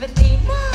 sympathy.